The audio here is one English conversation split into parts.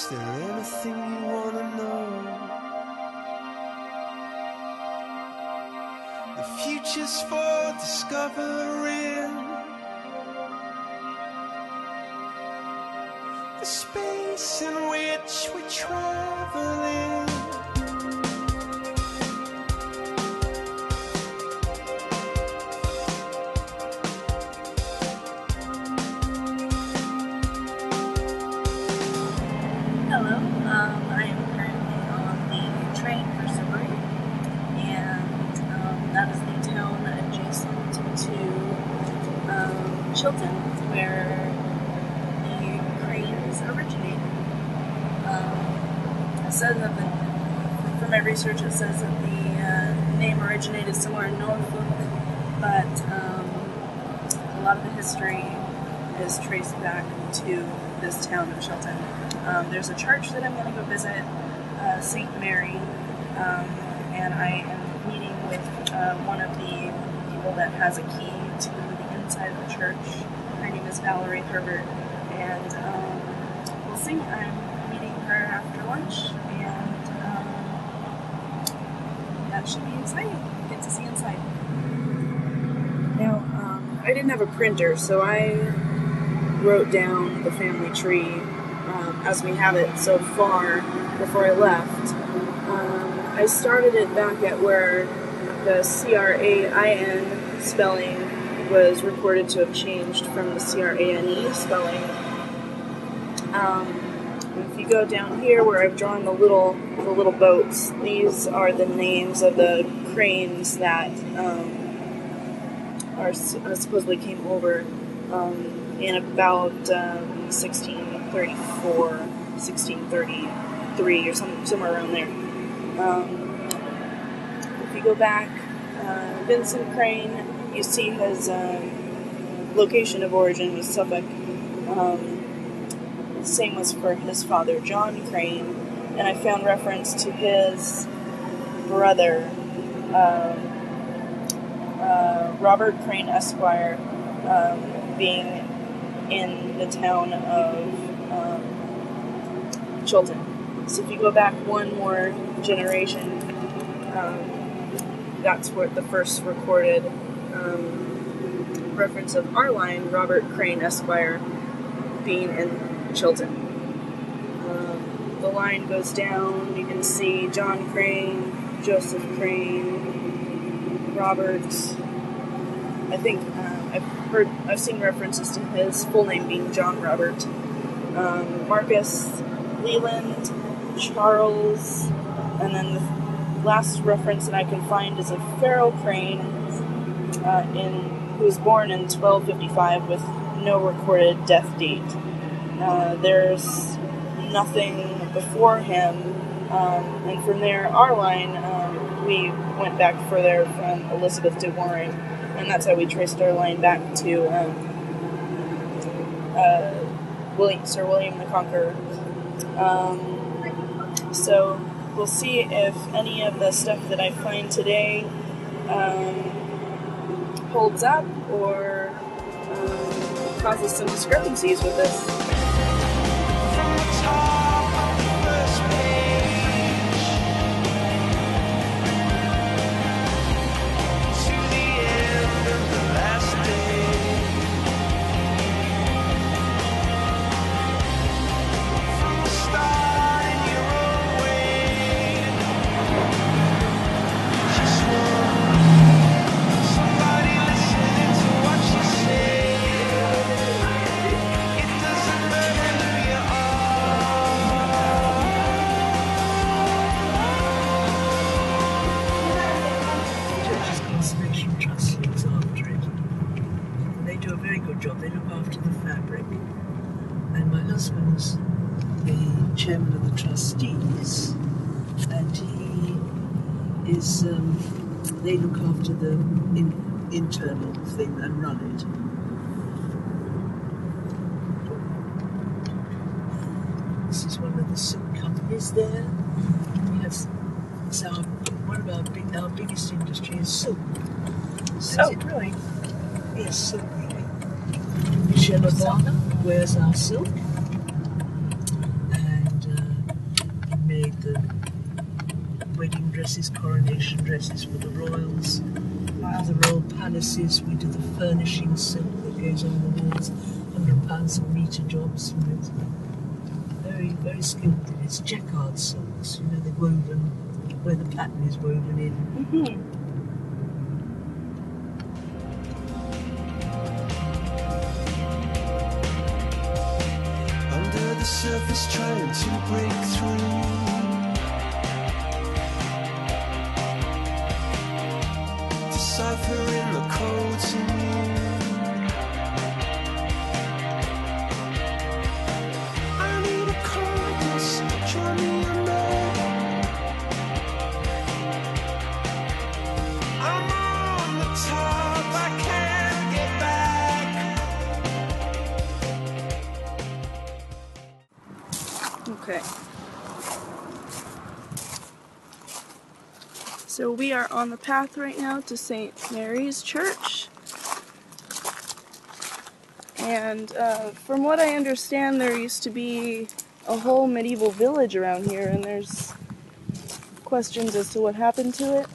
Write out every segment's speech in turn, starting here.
is there anything you wanna know? The future's for discovering the space in which we travel in Norfolk, but um, a lot of the history is traced back to this town of Chilton. Um, there's a church that I'm going to go visit, uh, St. Mary, um, and I am meeting with uh, one of the people that has a key to the inside of the church. Her name is Valerie Herbert, and um, we'll see. I'm meeting her after lunch, and um, that should be exciting. Get to see inside. Now, um, I didn't have a printer, so I wrote down the family tree um, as we have it so far before I left. Um, I started it back at where the C R A I N spelling was reported to have changed from the C R A N E spelling. Um, if you go down here where I've drawn the little the little boats, these are the names of the cranes that um, are uh, supposedly came over um, in about um, 1634, 1633, or some, somewhere around there. Um, if you go back, uh, Vincent Crane, you see his um, location of origin was Suffolk. Um, same was for his father, John Crane, and I found reference to his brother, uh, Robert Crane Esquire, um, being in the town of um, Chilton. So if you go back one more generation, um, that's what the first recorded um, reference of our line, Robert Crane Esquire, being in Chilton. The line goes down. You can see John Crane, Joseph Crane, Robert. I think um, I've heard, I've seen references to his full name being John Robert, um, Marcus Leland, Charles, and then the last reference that I can find is a Farrell Crane, uh, in who was born in 1255 with no recorded death date. Uh, there's nothing before him, um, and from there, our line, um, we went back further from Elizabeth de Warren, and that's how we traced our line back to um, uh, William, Sir William the Conqueror. Um, so we'll see if any of the stuff that I find today um, holds up or um, causes some discrepancies with this. After the fabric. And my husband's the chairman of the trustees, and he is. Um, they look after the in, internal thing and run it. This is one of the soup companies there. We have it's our one of our big, our biggest industry is silk. Silk? Is it really? Yes, silk Obama wears our silk, and uh, made the wedding dresses, coronation dresses for the royals, for the royal palaces. We do the furnishing silk that goes on the walls, hundred pounds a metre jobs. You know, very, very skilled. It's jacquard silks. You know, they're woven where the pattern is woven in. hmm surface, trying to break through. So we are on the path right now to St. Mary's Church. And uh, from what I understand, there used to be a whole medieval village around here, and there's questions as to what happened to it.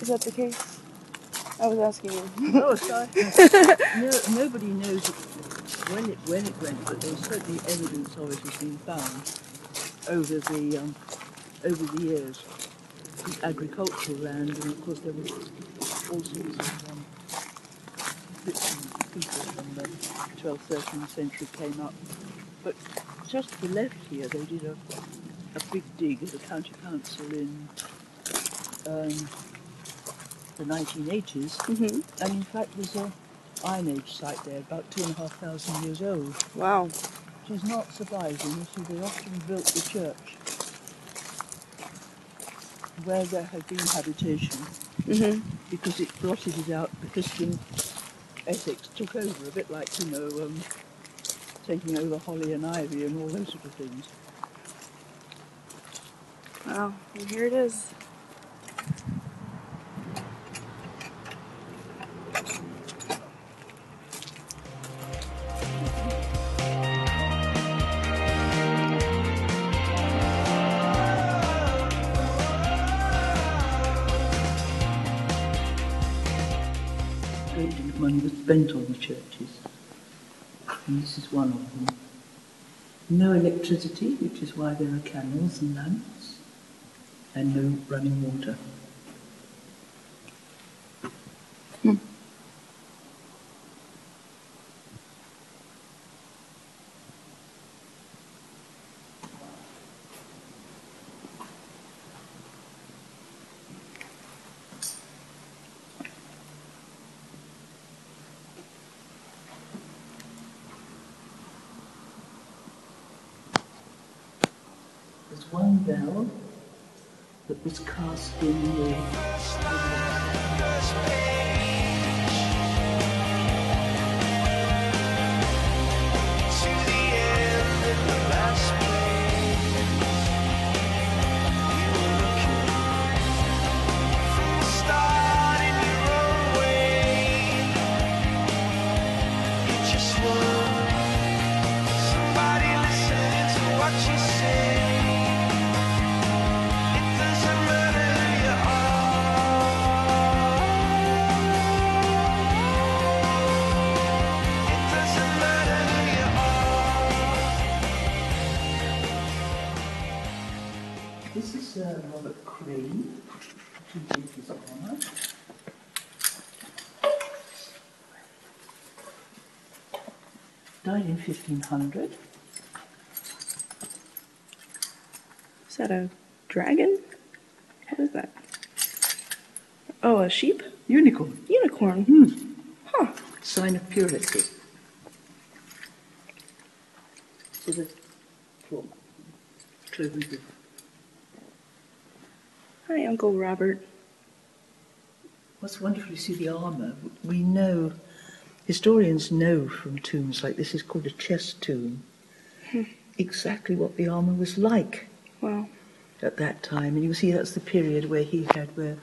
Is that the case? I was asking you. Oh, sorry. no, nobody knows when it when it went, but there's certainly evidence of it has been found over the um, over the years. Agricultural land, and of course there was all sorts of um, bits and pieces from the 12th, 13th century came up. But just to the left here, they did a, a big dig at the county council in um, the 1980s. hmm And in fact, there's a Iron Age site there, about two and a half thousand years old, Wow. which is not surprising. You see, they often built the church where there had been habitation hmm because it blotted it out. The Christian Essex took over, a bit like, you know, um, taking over holly and ivy and all those sort of things. And here it is. Spent on the churches. And this is one of them. No electricity, which is why there are candles and lamps, and no running water. There's one bell cast in the 1500. Is that a dragon? What is that? Oh, a sheep? Unicorn. Unicorn. Hmm. Huh. Sign of purity. So the. Hi, Uncle Robert. What's wonderful is see the armour. We know, historians know from tombs like this is called a chest tomb, hmm. exactly what the armour was like. Wow. at that time. And you see that's the period where he had where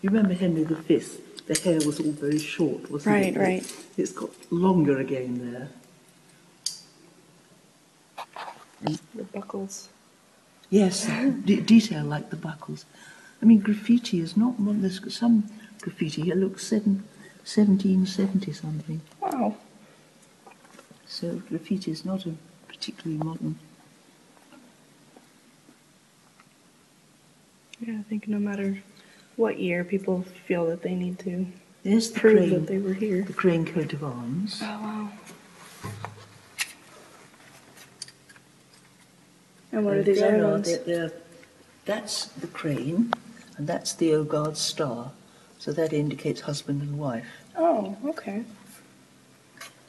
you remember Henry V, the hair was all very short, wasn't Right, it? right. right. It's got longer again there. The buckles. Yes, de- detail like the buckles. I mean, graffiti is not one. There's some graffiti here looks seven, 1770 something. Wow. So graffiti is not a particularly modern. Yeah, I think no matter what year, people feel that they need to There's the prove crane, that they were here. the crane coat of arms. Oh wow. And what are these other ones? they're- they're- that's the crane, and that's the Ogard star. So that indicates husband and wife. Oh, okay.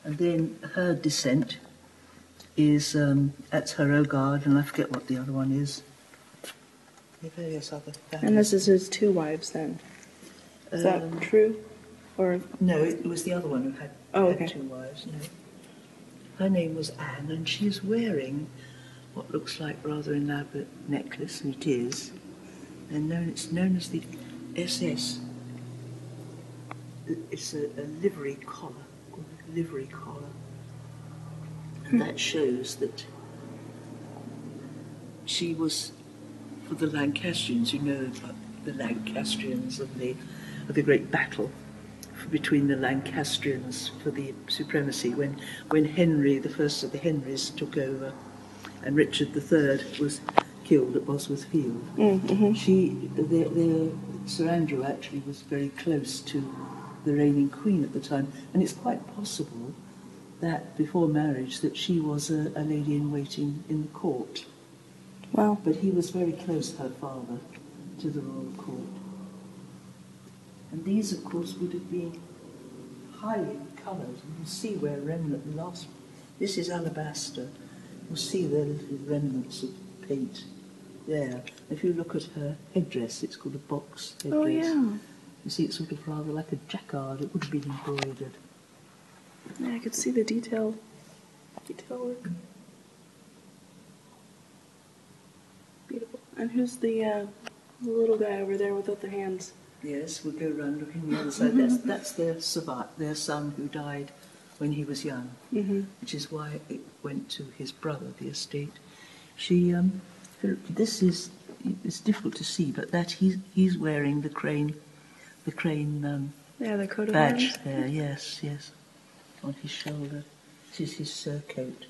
And then her descent is um, that's her Ogard, and I forget what the other one is. Various other And this is his two wives then. Is that Um, true? Or No, it was the other one who had, Oh, had okay. two wives. No. Her name was Anne, and she is wearing what looks like rather elaborate necklace, and it is. And known, it's known as the SS. It's a, a livery collar, livery collar. And that shows that she was for the Lancastrians. You know about the Lancastrians and the of the great battle between the Lancastrians for the supremacy when when Henry, the first of the Henrys, took over, and Richard the third was killed at Bosworth Field. mm-hmm. She, their, their, Sir Andrew actually was very close to the reigning queen at the time, and it's quite possible that before marriage that she was a, a lady in waiting in the court. Wow. But he was very close, her father, to the royal court. And these, of course, would have been highly coloured. You can see where remnant the last. This is alabaster. You'll see the little remnants of paint there. If you look at her headdress, it's called a box oh, headdress. Oh yeah. You see, it's sort of rather like a jacquard. It would have been embroidered. Yeah, I could see the detail. Detail work. Beautiful. And who's the uh, the little guy over there without the hands? Yes, we'll go round looking the other side. That's, that's their survi- their son who died when he was young. Mm-hmm. which is why it went to his brother, the estate. She, um, this is, it's difficult to see, but that he's, he's wearing the crane, the crane um, Yeah, the coat badge arms. there, yes, yes, on his shoulder. This is his surcoat.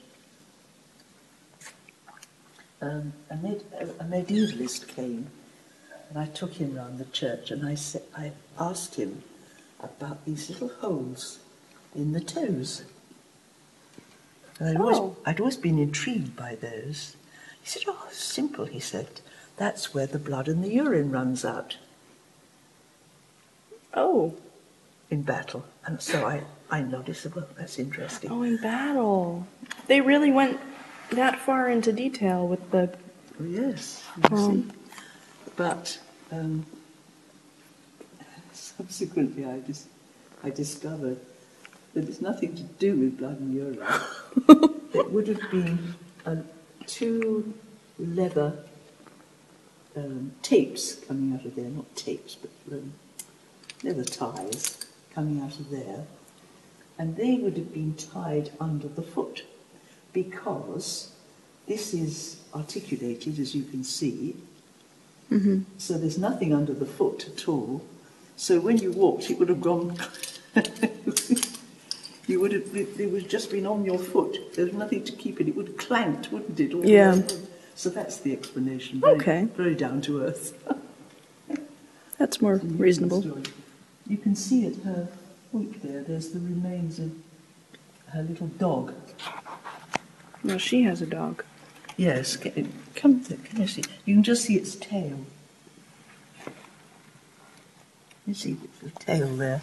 Um, a, med- a medievalist came, and I took him round the church, and I, sa- I asked him about these little holes in the toes. And I'd, always, Oh. I'd always been intrigued by those. He said, Oh, simple, he said. That's where the blood and the urine runs out Oh, in battle. And so I, I noticed, well, that's interesting. oh, in battle. They really went that far into detail with the. Oh, yes, you Um. see. But um, subsequently, I, dis- I discovered that it's nothing to do with blood and urine. it would have been two leather um, tapes coming out of there, not tapes, but um, leather ties coming out of there, and they would have been tied under the foot because this is articulated, as you can see, Mm-hmm. so there's nothing under the foot at all. So when you walked, it would have gone. you would have. It would have just been on your foot. There's nothing to keep it. It would have clanked, wouldn't it? all Yeah. So that's the explanation. Very, Okay. Very down to earth. That's more reasonable. Story. You can see at her foot there. There's the remains of her little dog. Well, she has a dog. Yes, can, come, can you see? You can just see its tail. You see the tail there.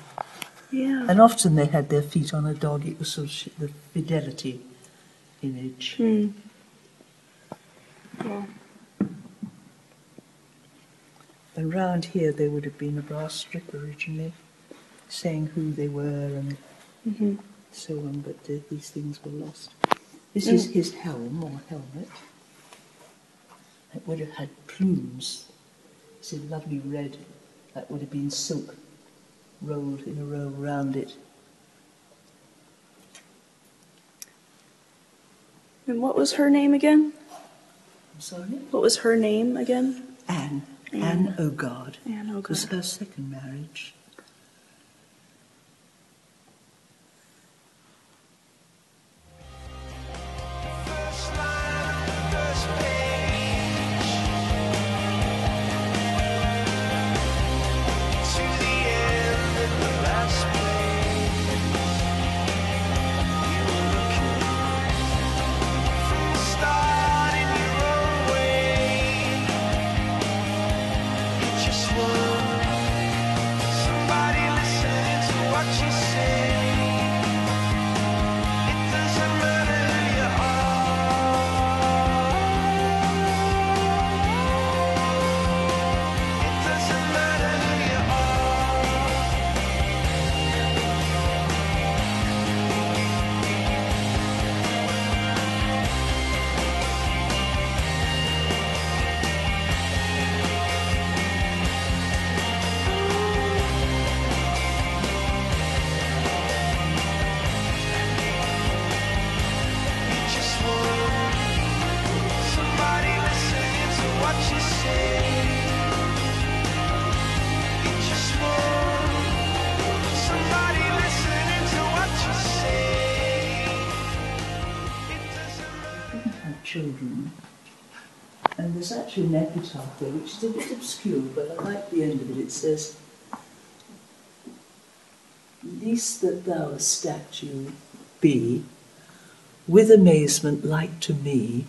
Yeah. And often they had their feet on a dog. It was sort of the fidelity image. Hmm. Well, And round here there would have been a brass strip originally, saying who they were and hmm so on. But uh, these things were lost. This is his helm or helmet, It would have had plumes. It's a lovely red. That would have been silk rolled in a row around it. And what was her name again? I'm sorry? What was her name again? Anne. Anne. Ogard. Anne It was her second marriage. Actually an epitaph there, which is a bit obscure, but I like the end of it. It says, Least that thou a statue be, with amazement like to me,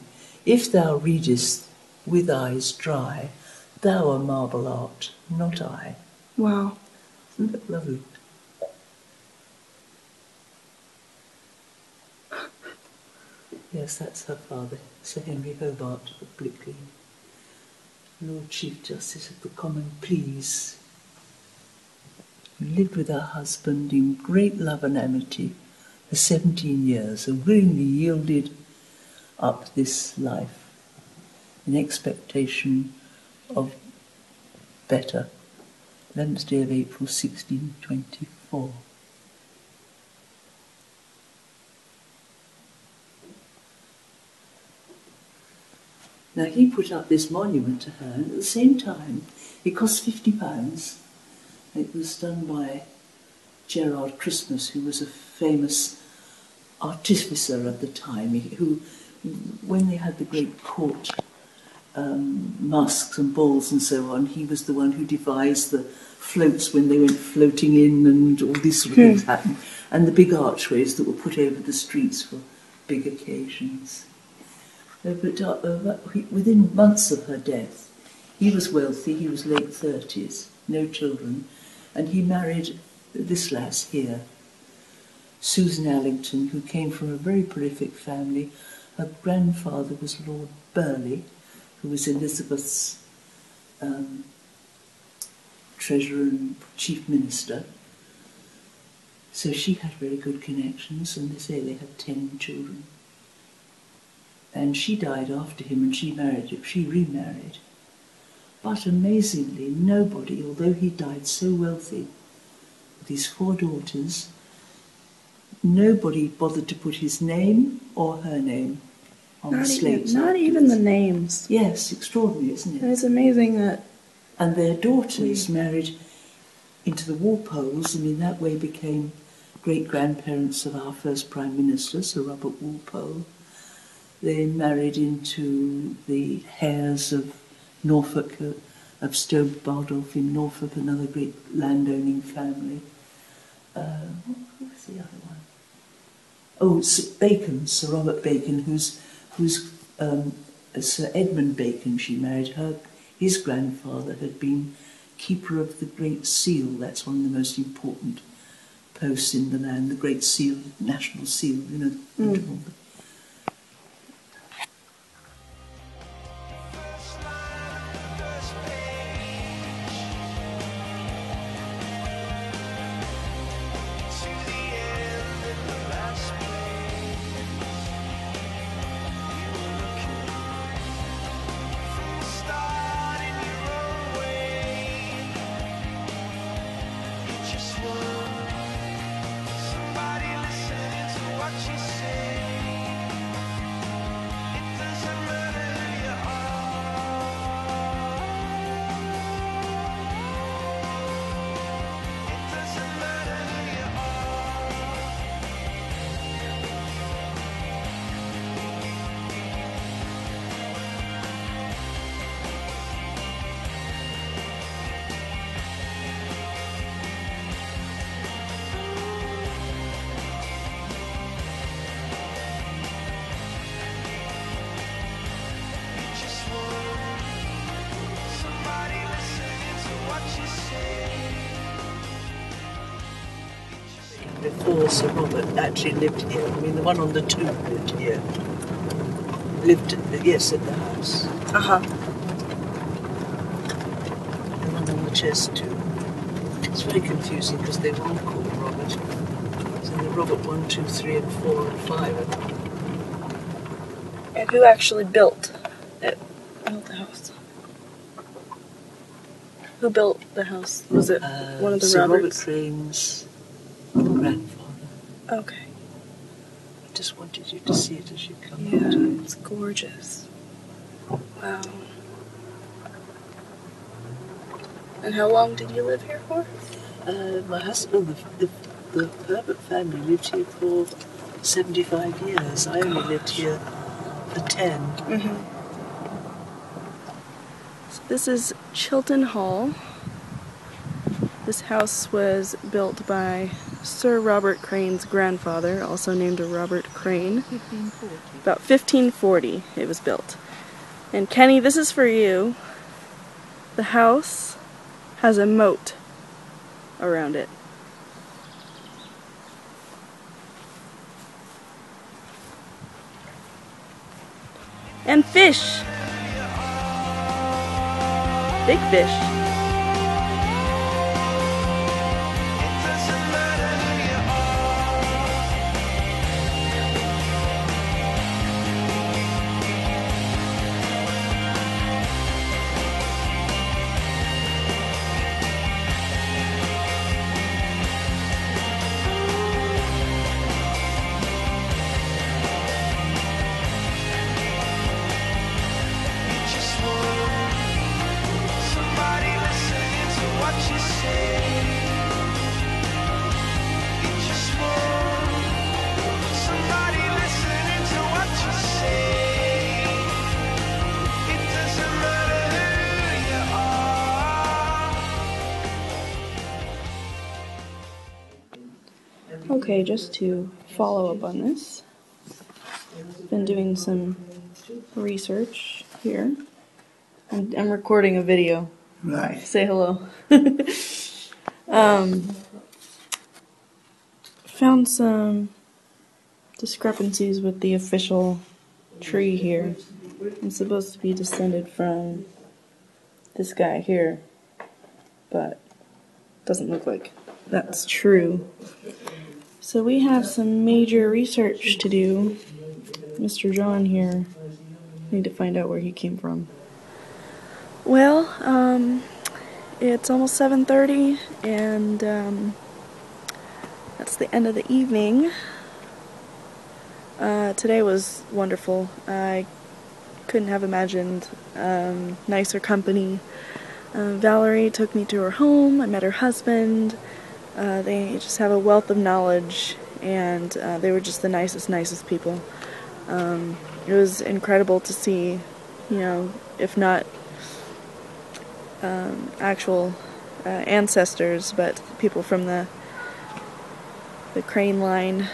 if thou readest with eyes dry, thou a marble art, not I. Wow. Isn't that lovely? Yes, that's her father, Sir Henry Hobart of Blickling, Lord Chief Justice of the Common Pleas, who lived with her husband in great love and amity for 17 years and willingly yielded up this life in expectation of better. 11th day of April 1624. Now he put up this monument to her, and at the same time, it cost fifty pounds. It was done by Gerard Christmas, who was a famous artificer at the time, who, when they had the great court um, masques and balls and so on, he was the one who devised the floats when they went floating in and all these sort of things happened, and the big archways that were put over the streets for big occasions. But within months of her death, he was wealthy, he was late 30s, no children, and he married this lass here, Susan Allington, who came from a very prolific family. Her grandfather was Lord Burleigh, who was Elizabeth's um, treasurer and chief minister. So she had very good connections, and they say they had ten children. And she died after him, and she married. She remarried. But amazingly, nobody, although he died so wealthy, with his four daughters, nobody bothered to put his name or her name on Not the even, slates. not even the names. Yes, extraordinary, isn't it? And it's amazing that And their daughters married into the Walpoles and in that way became great grandparents of our first Prime Minister, Sir Robert Walpole. They married into the heirs of Norfolk, uh, of Stow Bardolph in Norfolk, another great landowning family. Uh, who was the other one? Oh, Sir Bacon, Sir Robert Bacon, who's, who's um, Sir Edmund Bacon, she married her. His grandfather had been keeper of the Great Seal. That's one of the most important posts in the land, the Great Seal, National Seal, you know. interval. Before Sir Robert actually lived here. I mean, the one on the tomb lived here. Lived, yes, at the house. Uh huh. The one on the chest too. It's very confusing because they were all called Robert. So the Robert 1, 2, 3, and 4, and 5. And And who actually built it? Built the house. Who built the house? Was it uh, one of the Sir Robert Roberts? Crane's grandfather. Okay. I just wanted you to see it as you come Yeah, it. it's gorgeous. Wow. And how long did you live here for? Uh, my husband, the, the, the Herbert family lived here for 75 years. I only lived here for 10. Mm-hmm. So this is Chilton Hall. This house was built by Sir Robert Crane's grandfather, also named Robert Crane. 1540. About 1540 it was built. And Kenny, this is for you. The house has a moat around it. And fish. Big fish. Okay, just to follow up on this, been doing some research here. I'm, I'm recording a video. Right. Say hello. um, found some discrepancies with the official tree here. I'm supposed to be descended from this guy here, but doesn't look like that's true. So we have some major research to do. Mr. John here. Need to find out where he came from. Well, um, it's almost 7:30, and um, that's the end of the evening. Uh, today was wonderful. I couldn't have imagined um, nicer company. Uh, Valerie took me to her home. I met her husband. Uh, they just have a wealth of knowledge, and uh, they were just the nicest, nicest people. Um, it was incredible to see, you know, if not um, actual uh, ancestors, but people from the the Crane line.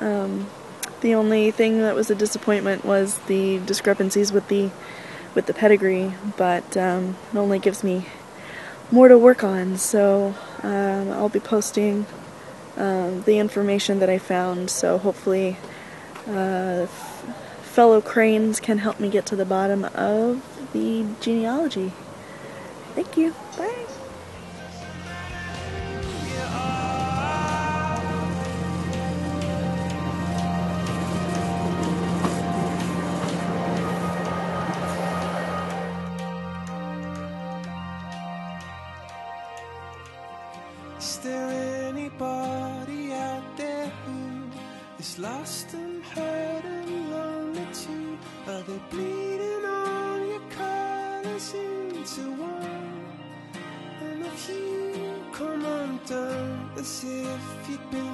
Um, the only thing that was a disappointment was the discrepancies with the with the pedigree, but um, it only gives me more to work on. So um, I'll be posting um, the information that I found. So hopefully, uh, fellow cranes can help me get to the bottom of the genealogy. Thank you. Bye. As if